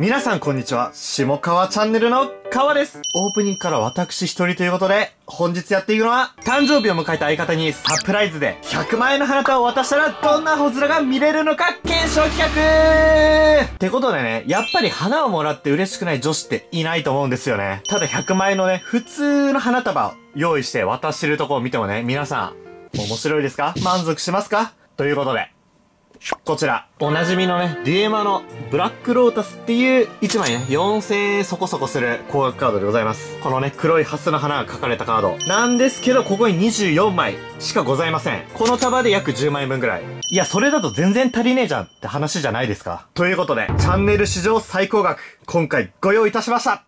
皆さんこんにちは。下川チャンネルの川です。オープニングから私一人ということで、本日やっていくのは、誕生日を迎えた相方にサプライズで100万円の花束を渡したらどんなほずらが見れるのか検証企画ってことでね、やっぱり花をもらって嬉しくない女子っていないと思うんですよね。ただ100万円のね、普通の花束を用意して渡してるとこを見てもね、皆さん、面白いですか？満足しますか？ということで、こちら、おなじみのね、デュエマのブラックロータスっていう1枚ね、4000円そこそこする高額カードでございます。このね、黒いハスの花が描かれたカード。なんですけど、ここに24枚しかございません。この束で約10万円分ぐらい。いや、それだと全然足りねえじゃんって話じゃないですか。ということで、チャンネル史上最高額、今回ご用意いたしました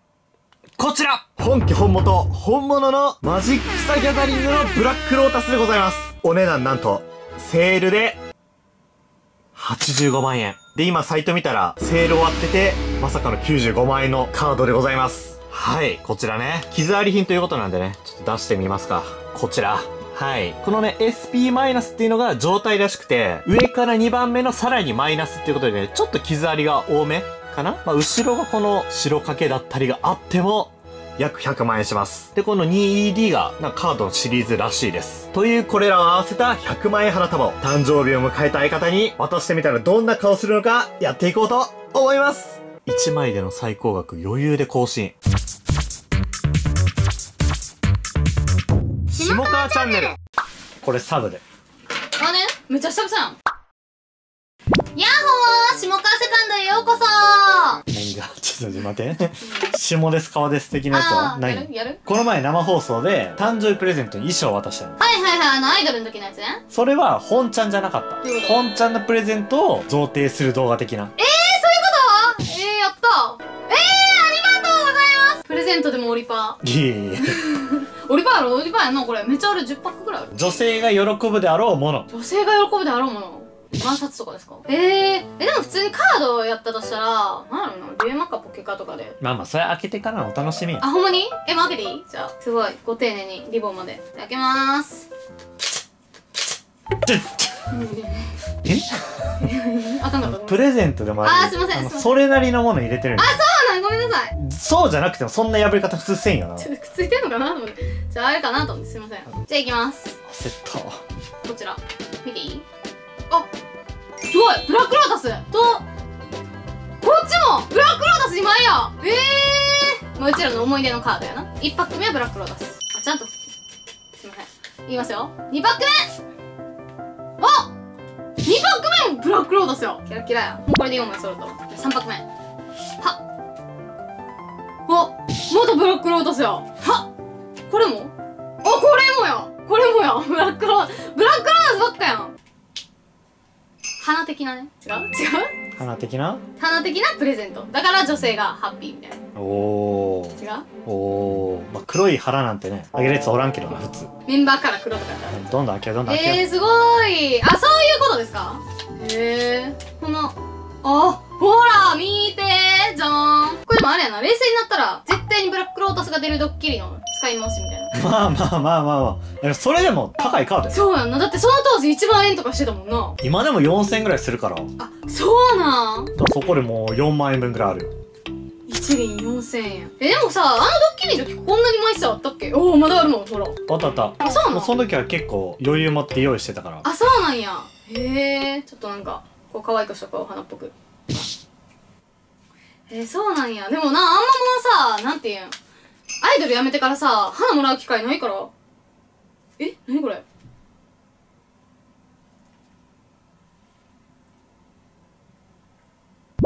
こちら本家本元、本物のマジックサギャザリングのブラックロータスでございます。お値段なんと、セールで85万円。で、今サイト見たら、セール終わってて、まさかの95万円のカードでございます。はい、こちらね、傷あり品ということなんでね、ちょっと出してみますか。こちら。はい。このね、SP マイナスっていうのが状態らしくて、上から2番目のさらにマイナスっていうことでね、ちょっと傷ありが多めかなまあ、後ろがこの白掛けだったりがあっても、約100万円します。で、この 2ED が、なカードのシリーズらしいです。というこれらを合わせた100万円花束を誕生日を迎えた相方に渡してみたらどんな顔するのかやっていこうと思います1枚での最高額余裕で更新。下川チャンネルこれサブで。あねめっちゃ久々やんヤッホー下川セカンドへようこそちょっと待って。下です川です的なやつあはーやる？何やる？この前生放送で誕生日プレゼントに衣装を渡したの。はいはいはいあのアイドルの時のやつね。それは本ちゃんじゃなかった。本ちゃんのプレゼントを贈呈する動画的な。えー、そういうこと？えー、やった。えー、ありがとうございます。プレゼントでもオリパいえいえ。ー オリパーやろ？オリパーやんなこれめっちゃある。10パックぐらいある。女性が喜ぶであろうもの。女性が喜ぶであろうもの万冊とかですか？えー、えでも普通にカードをやったとしたらなんやろなデュエマかポケカとかでまあまあ、それ開けてからのお楽しみや。あ、ほんまに？え、もう開けていい？じゃあ、すごい、ご丁寧にリボンまで。開けまーす。え？あかんかった。プレゼントでもあーすいませんあのすいませんそれなりのもの入れてるんだそうなんごめんなさい。そうじゃなくてもそんな破り方普通せんよな。ちょっとくっついてんのかなと思って。じゃあ、あれかなと思って、すいません。じゃあ、いきます。焦ったわ。こちら。見ていい？あ、すごいブラックロータスと、こっちもブラックロータス2枚やええー、もううちらの思い出のカードやな。1パック目はブラックロータス。あ、ちゃんと。すいません。言いますよ。2パック目あ !2 パック目もブラックロータスよキラキラや。もうこれで4枚揃うと。3パック目。はおまたブラックロータスやはこれも？あ、これもやこれもやブラックロー、ブラックロータスばっかやん花的なね。違う？違う？花的な？花的なプレゼント。だから女性がハッピーみたいな。おー。違う？おー。まあ、黒い腹なんてね、あげるやつおらんけどな、普通。メンバーから黒とかたら。どんどん開けよう、どんどん開けよう。えー、すごい。あそういうことですか？へえこのあほら見てじゃーんこれでもあれやな冷静になったら絶対にブラックロータスが出るドッキリの使い回しみたいなまあまあまあまあまあ。でもそれでも高いカードや。そうやんなだってその当時1万円とかしてたもんな今でも4000円ぐらいするから。あそうなんらそこでもう4万円分ぐらいあるよ。一輪4000円えでもさあのドッキリの時こんなに枚数あったっけ？おおまだあるもんほらあったあった。あそうなのその時は結構余裕持って用意してたから。あそうなんやへえちょっとなんかこう可愛くしとこう花っぽくえー、そうなんや。でもなあんまもうさなんていうん？アイドル辞めてからさ花もらう機会ないから。え？何これ？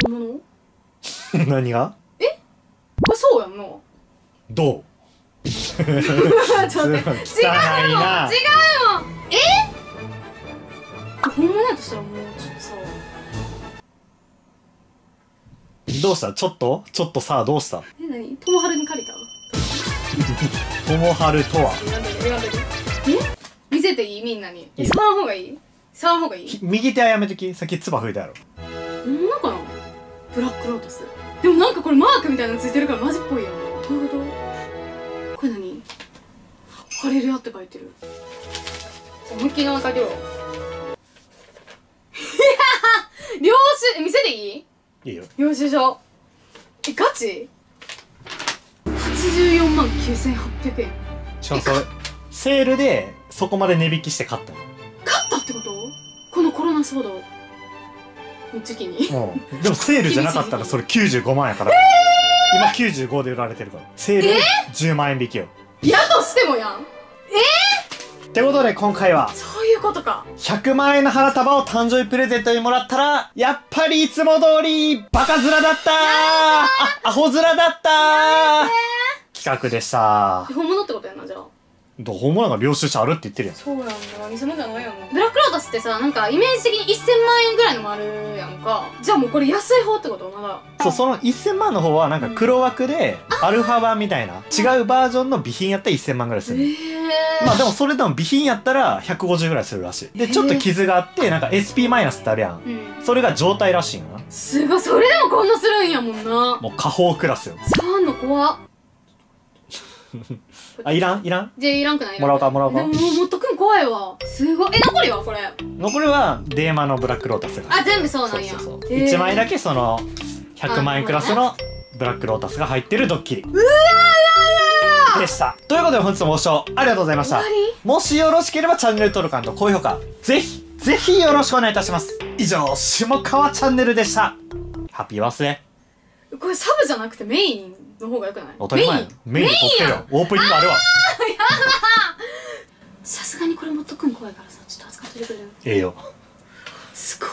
本物？こ 何が？れそうやんなどう？ちょっと待って。違うもん違う汚いな。もんえ？本物やとしたらもうちょっとさどうした？ちょっと？ちょっとさあどうした？え何？友春に借りたともはるとは？言わんといて言わんといてえ？見せていい？みんなに。いい触らん方がいい？触らん方がいい？ひ右手はやめとき。さっき唾吹いたやろ。本物かな？ブラックロータス。でもなんかこれマークみたいなのついてるからマジっぽいやんどういうこと？これ何？ハレルヤって書いてる。思いっきり名前書いてよ領収見せていい？いいよ。領収書えガチ ?84 万9800円。しかもそれセールでそこまで値引きして買ったの。勝ったってこと？このコロナ騒動。の時期に。うんでもセールじゃなかったらそれ95万やから、今95で売られてるから。セールで10万円引きよ。やとしてもやん。ってことで今回はそうことか。100万円の花束を誕生日プレゼントにもらったらやっぱりいつも通りバカ面だった。あアホ面だった。企画でした。本物ってことやなじゃあどう本物が領収書あるって言ってるやん。そうやんな偽物じゃないよなブラックロータスってさなんかイメージ的に1000万円ぐらいのもあるやんか。じゃあもうこれ安い方ってこと？まだ。そうその1000万の方はなんか黒枠でアルファ版みたいな違うバージョンの備品やったら1000万ぐらいする、ええまあでもそれでも備品やったら150ぐらいするらしい。でちょっと傷があってなんか SP マイナスってあるやん。うん。それが状態らしいな。すごい。それでもこんなするんやもんな。もう下方クラスよ。触んの怖っ あいらんいらん？じゃあいらんくない？もらおうかもらおうか。でももう持っとくん怖いわ。すごい。え残りは？これ。残りはデーマのブラックロータスが。あ全部そうなんや。そうそうそう、へー。1枚だけその100万円クラスのブラックロータスが入ってるドッキリ。でした。ということで本日もご視聴ありがとうございました。もしよろしければチャンネル登録高評価ぜひぜひよろしくお願いいたします。以上下川チャンネルでした。ハッピーバースデーこれサブじゃなくてメインの方がよくない？当たり前。やメインで撮ってるよオープニングあるわ。さすがにこれ持っとくん怖いからさちょっと扱っててくれるええよ。すごい